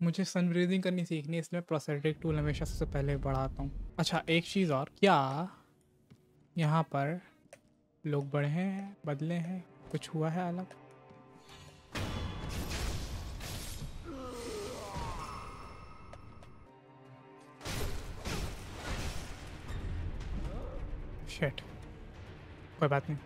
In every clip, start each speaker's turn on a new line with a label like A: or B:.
A: मुझे sun breathing करनी सीखनी है, इसलिए प्रोस्थेटिक टूल हमेशा सबसे पहले बढ़ाता हूँ। अच्छा एक चीज़ और, क्या यहाँ पर लोग बढ़े हैं, बदले हैं? कुछ हुआ है अलग? शेट कोई बात नहीं।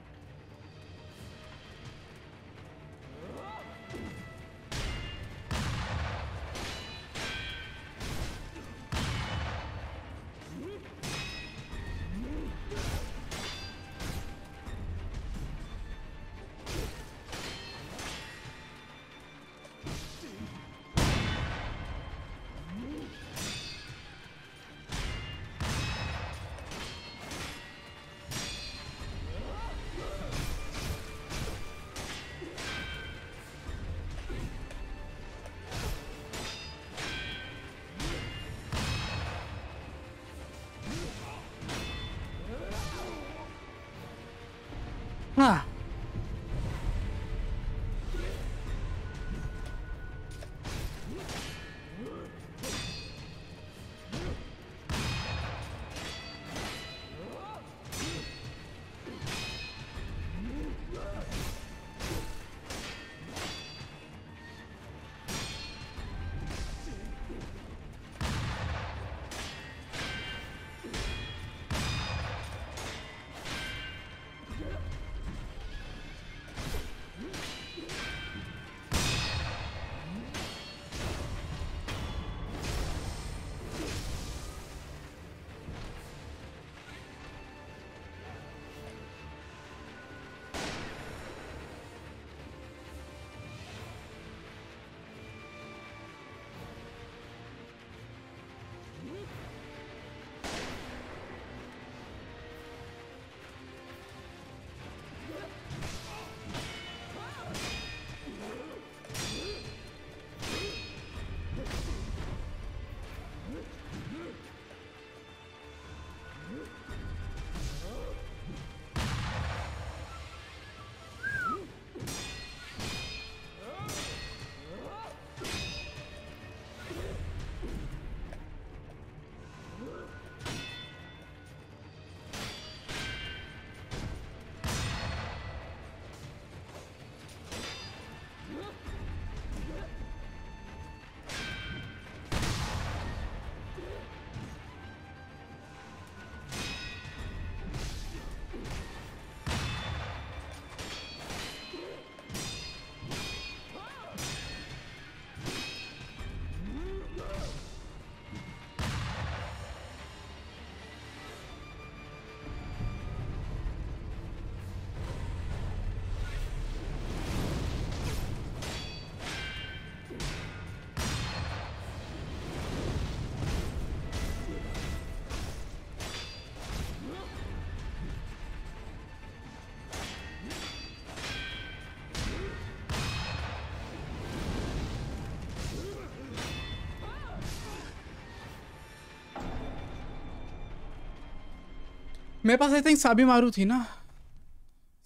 A: मेरे पास आई थिंक साबी मारू थी ना।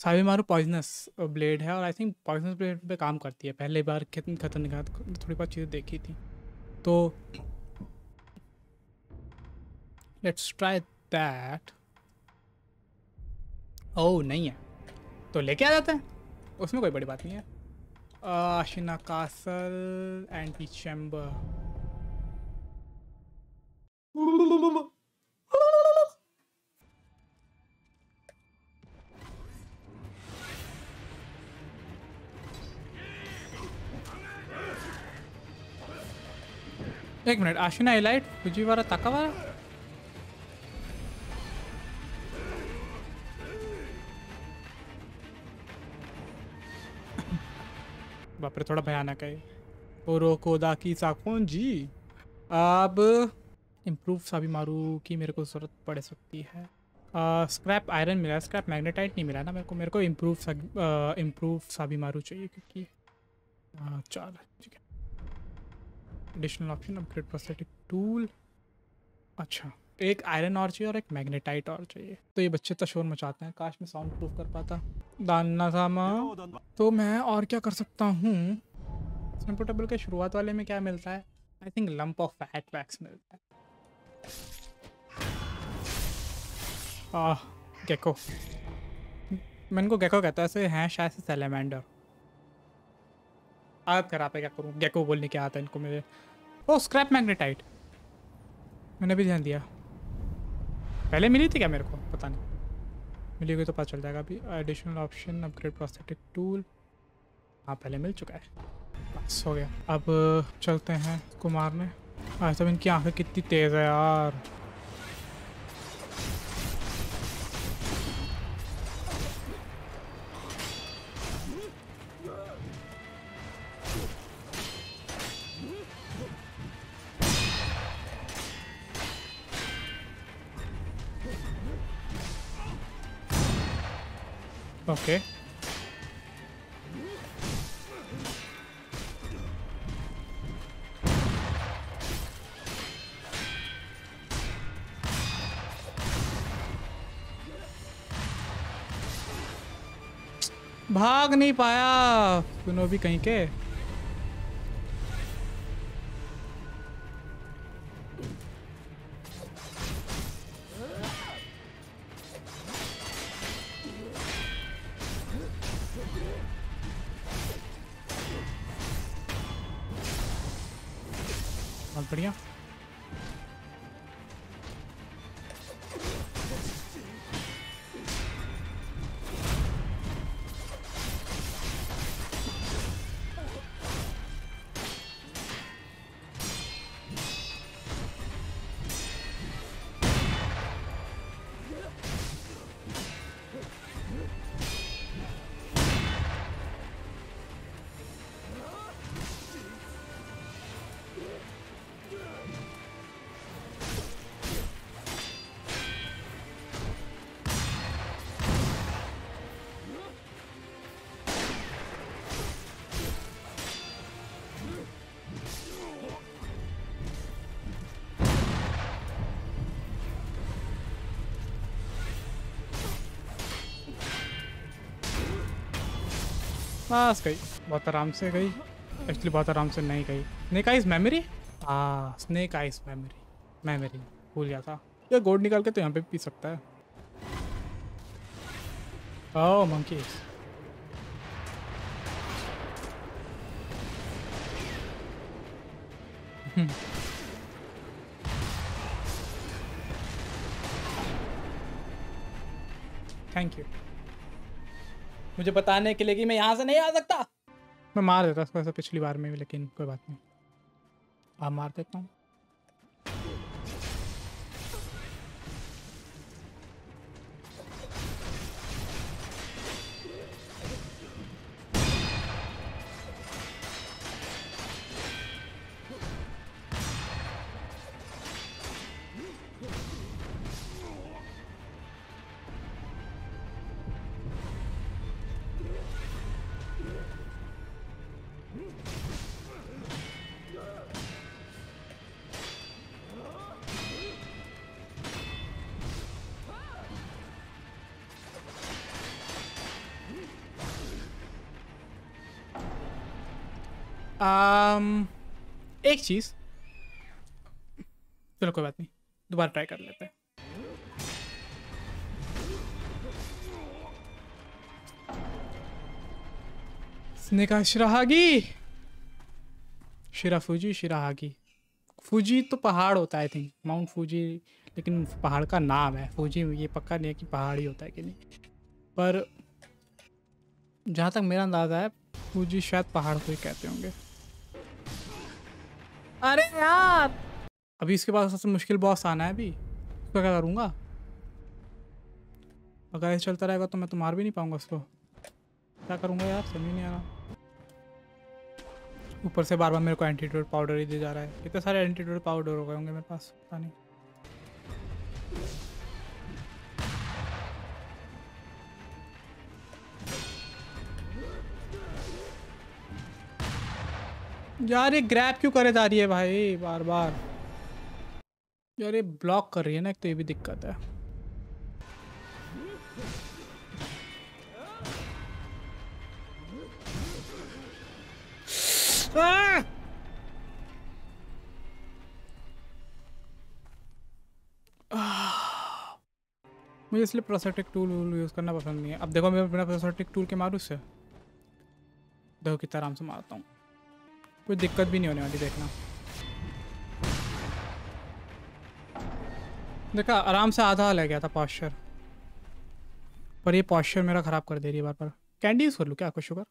A: साबी मारू पॉइजनस ब्लेड है और आई थिंक पॉइजनस ब्लेड पे काम करती है। पहले बार कितनी खतरनाक थोड़ी बहुत चीज़ें देखी थी। तो लेट्स ट्राई दैट ओ नहीं है। तो लेके आ जाते हैं। उसमें कोई बड़ी बात नहीं है। आशिना कासल एंटी चैम्बर एक minute, Ashina elite Fujiwara Takawara बाप रे, थोड़ा भयानक है ओरो कोदा की साकोन जी। अब इम्प्रूव साबी मारू की मेरे को ज़रूरत पड़ सकती है। स्क्रैप आयरन मिला स्क्रैप मैग्नेटाइट नहीं मिला ना मेरे को। मेरे को इम्प्रूव इम्प्रूव साबी मारू चाहिए क्योंकि चल, ठीक है। Additional option upgrade prosthetic tool अच्छा एक आयरन और चाहिए और एक मैग्नेटाइट और चाहिए। तो ये बच्चे तो शोर मचाते हैं, काश मैं साउंड प्रूफ कर पाता। दाना सामा तो मैं और क्या कर सकता हूँ? पोर्टेबल के शुरुआत वाले में क्या मिलता है? I think lump of fat wax मिलता है। आह गेको मैं इनको गेको कहता है, ऐसे हैं शायद से सेलेमेंडर आदत खराब है क्या करूँ? गेको बोलने क्या आता है इनको मेरे। ओ स्क्रैप मैग्नेटाइट मैंने भी ध्यान दिया। पहले मिली थी क्या मेरे को? पता नहीं। मिली हुई तो पता चल जाएगा। अभी additional option upgrade prosthetic tool हाँ पहले मिल चुका है। बस हो गया। अब चलते हैं कुमार ने। आज तब इनकी आँखें कितनी तेज़ है यार। ओके भाग नहीं पाया। सुनो भी कहीं के? बस गई। बहुत आराम से गई। एक्चुअली बहुत आराम से नहीं गई। स्नेक आइज़ मेमोरी हाँ स्नेक आइज़ मेमोरी मेमोरी भूल गया था। ये गोड निकाल के तो यहाँ पे पी सकता है। ओह मंकी थैंक यू मुझे बताने के लिए कि मैं यहाँ से नहीं आ सकता। मैं मार देता पिछली बार में भी, लेकिन कोई बात नहीं। आप मार देता हूँ। Um, एक चीज़। चलो कोई बात नहीं। दोबारा ट्राई कर लेते हैं। स्नेका शिराहागी। शिरा फूजी शिराहागी। फूजी तो पहाड़ होता है आई थिंक माउंट फूजी लेकिन पहाड़ का नाम है। फूजी ये पक्का नहीं है कि पहाड़ ही होता है कि नहीं। पर जहाँ तक मेरा अंदाज़ा है फूजी शायद पहाड़ को ही कहते होंगे। अरे यार। अभी इसके पास सबसे मुश्किल बॉस आना है अभी। उसका क्या करूँगा? अगर ऐसे चलता रहेगा तो मैं तो मार भी नहीं पाऊँगा उसको क्या करूँगा यार? समझ नहीं आ रहा। ऊपर से बार बार मेरे को एंटीडोट पाउडर ही दे जा रहा है। कितने सारे एंटीडोट पाउडर हो गए होंगे मेरे पास, पता नहीं। यार, ये ग्रैप क्यों करे जा रही है भाई? बार बार यार, ये ब्लॉक कर रही है ना, एक तो ये भी दिक्कत है। आ! मुझे इसलिए प्रोसेटिक टूल यूज़ करना पसंद नहीं है। अब देखो, मैं बिना प्रोसेटिक टूल के मारूँ इससे देखो, कितना आराम से मारता हूँ। कोई दिक्कत भी नहीं होने वाली देखना। देखा, आराम से आधा लग गया था पॉस्चर। पर ये पॉस्चर मेरा ख़राब कर दे रही है बार बार। कैंडीज कर लूँ क्या? कुछ शुगर?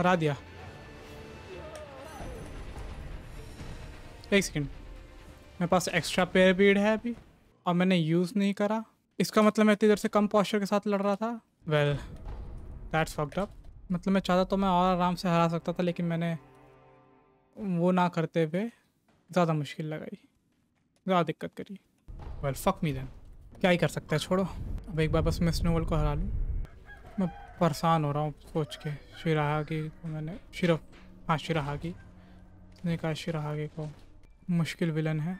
A: हरा दिया। एक सेकेंड मेरे पास एक्स्ट्रा पेयर बीड है अभी, और मैंने यूज़ नहीं करा। इसका मतलब मैं इतनी देर से कम पॉस्चर के साथ लड़ रहा था। वेल दैट्स फक्ड अप मतलब मैं चाहता तो मैं और आराम से हरा सकता था, लेकिन मैंने वो ना करते हुए ज़्यादा मुश्किल लगाई। ज़्यादा दिक्कत करी। वेल फक मी देन क्या ही कर सकता है, छोड़ो। अब एक बार बस मैं स्नोवल को हरा लूँ। मैं परेशान हो रहा हूँ सोच के, शिराहागी को मैंने, शिर हाँ शिराहागी ने कहा शिराहागी को। मुश्किल विलन है।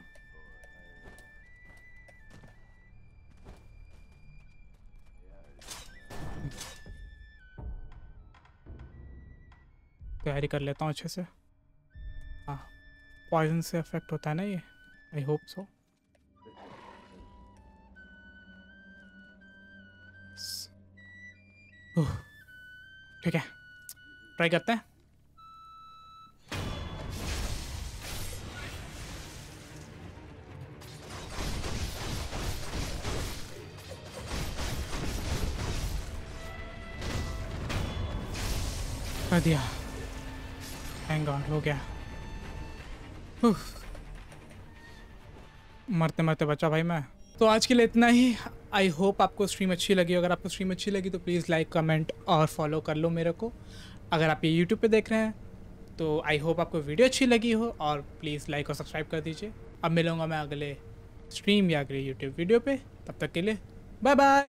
A: तैयारी कर लेता हूँ अच्छे से। हाँ पॉइजन से अफेक्ट होता है ना ये? आई होप सो ठीक है। ट्राई करते हैं। कर दिया। गॉड हो गया। मरते मरते बचा भाई मैं। तो आज के लिए इतना ही। आई होप आपको स्ट्रीम अच्छी लगी अगर आपको स्ट्रीम अच्छी लगी तो प्लीज़ लाइक कमेंट और फॉलो कर लो मेरे को। अगर आप ये यूट्यूब पे देख रहे हैं तो आई होप आपको वीडियो अच्छी लगी हो और प्लीज़ लाइक और सब्सक्राइब कर दीजिए। अब मिलूँगा मैं अगले स्ट्रीम या अगले यूट्यूब वीडियो पे। तब तक के लिए बाय बाय